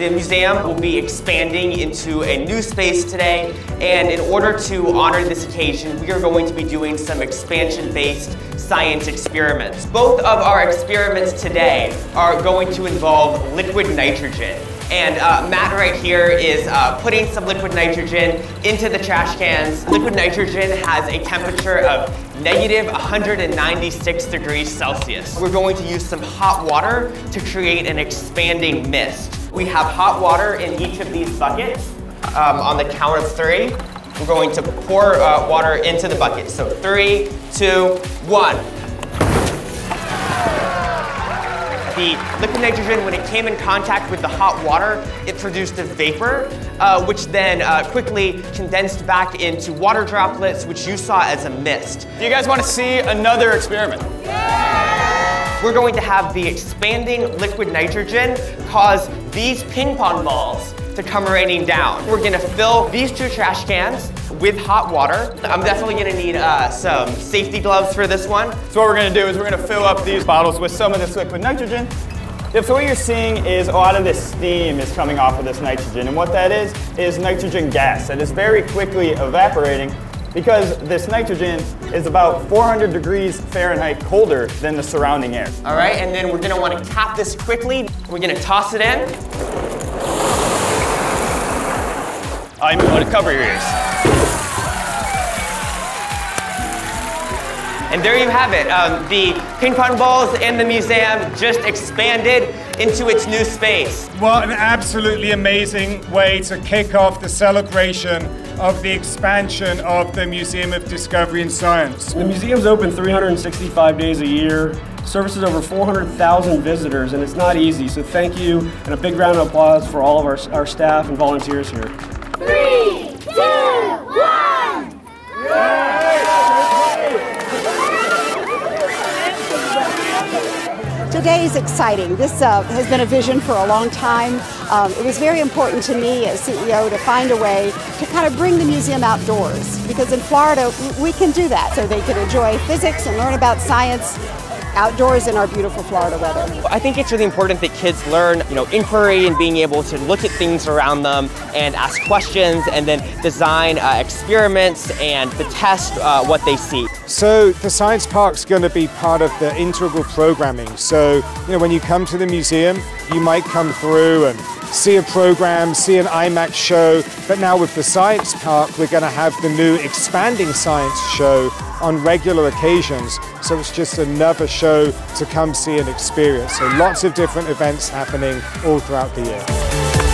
The museum will be expanding into a new space today, and in order to honor this occasion, we are going to be doing some expansion-based science experiments. Both of our experiments today are going to involve liquid nitrogen. And uh, Matt right here is uh, putting some liquid nitrogen into the trash cans. Liquid nitrogen has a temperature of negative 196 degrees Celsius. We're going to use some hot water to create an expanding mist. We have hot water in each of these buckets. Um, on the count of three, we're going to pour uh, water into the bucket. So three, two, one. The liquid nitrogen, when it came in contact with the hot water, it produced a vapor, uh, which then uh, quickly condensed back into water droplets, which you saw as a mist. Do you guys want to see another experiment? We're going to have the expanding liquid nitrogen cause these ping pong balls to come raining down. We're gonna fill these two trash cans with hot water. I'm definitely gonna need uh, some safety gloves for this one. So what we're gonna do is we're gonna fill up these bottles with some of this liquid nitrogen. If so what you're seeing is a lot of this steam is coming off of this nitrogen. And what that is, is nitrogen gas that is very quickly evaporating because this nitrogen is about 400 degrees Fahrenheit colder than the surrounding air. All right, and then we're gonna wanna cap this quickly. We're gonna toss it in. I might want to cover your ears. And there you have it. Um, the ping pong balls in the museum just expanded into its new space. What an absolutely amazing way to kick off the celebration of the expansion of the Museum of Discovery and Science. The museum's open 365 days a year, services over 400,000 visitors, and it's not easy. So thank you, and a big round of applause for all of our, our staff and volunteers here. Three, two, one. Today is exciting. This uh, has been a vision for a long time. Um, it was very important to me as CEO to find a way to kind of bring the museum outdoors because in Florida we can do that so they can enjoy physics and learn about science outdoors in our beautiful Florida weather. I think it's really important that kids learn, you know, inquiry and being able to look at things around them and ask questions and then design uh, experiments and to test uh, what they see. So the Science Park's going to be part of the integral programming. So, you know, when you come to the museum, you might come through and see a program, see an IMAX show, but now with the Science Park, we're going to have the new expanding science show on regular occasions. So it's just another show to come see and experience. So lots of different events happening all throughout the year.